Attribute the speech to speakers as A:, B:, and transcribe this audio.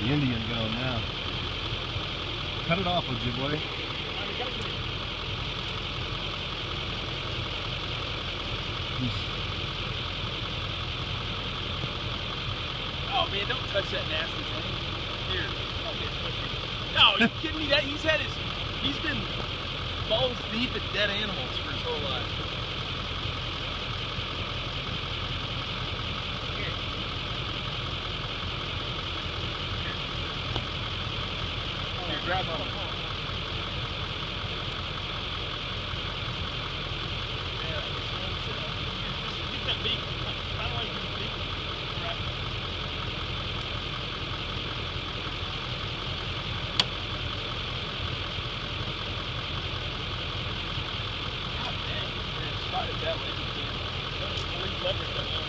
A: The Indian going now. Cut it off, Ojibwe.
B: Oh man, don't touch that nasty thing. Here, don't get pushy. No, you kidding me? That he's had his, he's been balls deep in dead animals for his whole life. It started that way. you leave leverage that.